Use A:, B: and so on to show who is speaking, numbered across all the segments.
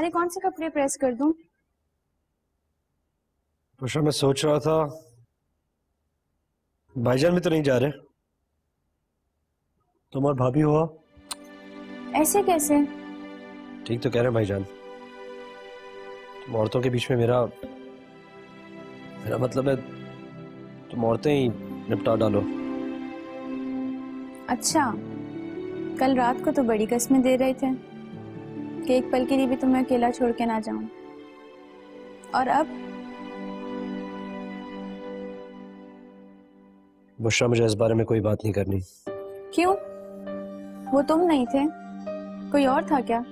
A: तुम्हारे कौन से कपड़े प्रेस कर दूँ?
B: उषा मैं सोच रहा था भाईजान भी तो नहीं जा रहे। तुम और भाभी हुआ
A: ऐसे कैसे?
B: ठीक तो कह रहे हैं भाईजान। तुम औरतों के बीच में मेरा मेरा मतलब है तुम औरतें ही निपटा डालो।
A: अच्छा कल रात को तो बड़ी कस्में दे रहे थे। कि एक पल के लिए भी तुम्हें अकेला छोड़ के ना जाऊँ। और अब?
B: बुशरा मुझे इस बारे में कोई बात नहीं करनी।
A: क्यों? वो तुम नहीं थे। कोई और था क्या?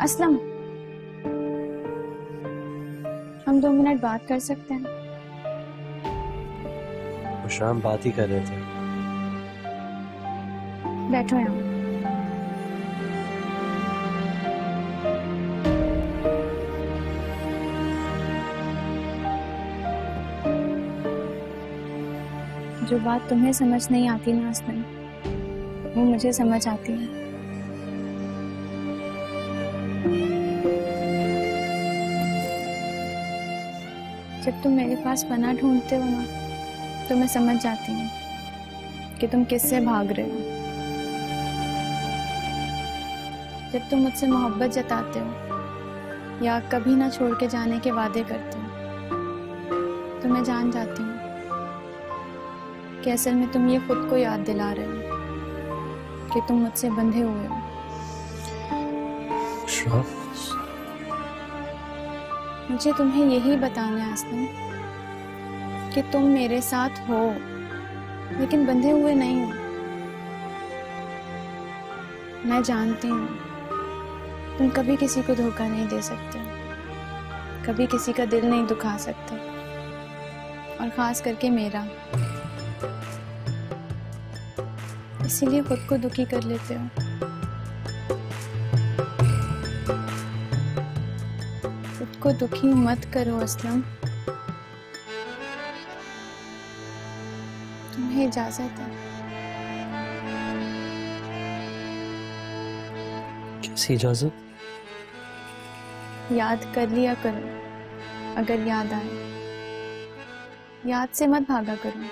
A: असलम हम दो मिनट बात कर सकते हैं।
B: बुशरा हम बात ही कर रहे थे।
A: बैठो यहाँ। जो बात तुम्हें समझ नहीं आती ना असलम वो मुझे समझ आती है। जब तुम मेरे पास पना ढूंढते हो ना तो मैं समझ जाती हूँ कि तुम किससे भाग रहे हो। जब तुम मुझसे मोहब्बत जताते हो या कभी ना छोड़ के जाने के वादे करते हो तो मैं जान जाती हूँ कि असल में तुम ये खुद को याद दिला रहे हो कि तुम मुझसे बंधे हुए हो। मुझे तुम्हें यही बताना है असलम कि तुम मेरे साथ हो, लेकिन बंधे हुए नहीं हो। मैं जानती हूँ, तुम कभी किसी को धोखा नहीं दे सकते, कभी किसी का दिल नहीं दुखा सकते, और खास करके मेरा। इसीलिए खुद को दुखी कर लेते हो। खुद को दुखी मत करो, असलम। तुम्हें इजाज़त है।
B: कैसी इजाज़त?
A: याद कर लिया करो अगर याद आए। याद से मत भागा करो।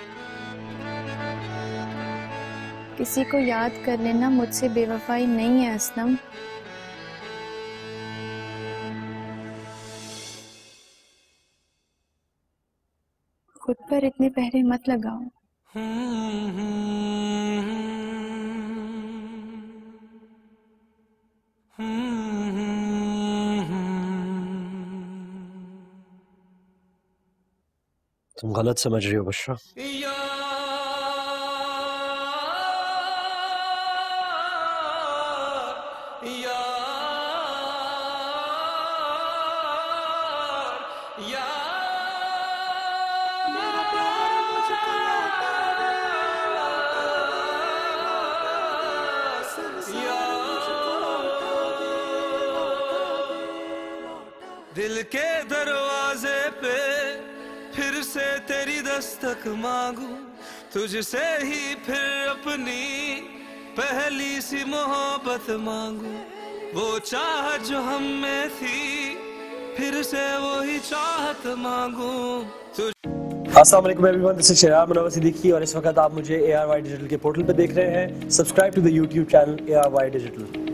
A: किसी को याद कर लेना मुझसे बेवफाई नहीं है असलम। खुद पर इतने पहरे मत लगाओ।
B: तुम गलत समझ रही हो बुशरा
C: दिल के दरवाजे पे फिर से तेरी दस्तक मांगू। तुझसे ही फिर अपनी पहली सी मोहब्बत मांगू। वो चाह जो हम में थी, फिर से वही चाहत मांगू।
B: सिद्दीकी और इस वक्त आप मुझे ARY डिजिटल के पोर्टल पे देख रहे हैं। Subscribe to the YouTube channel A R Y digital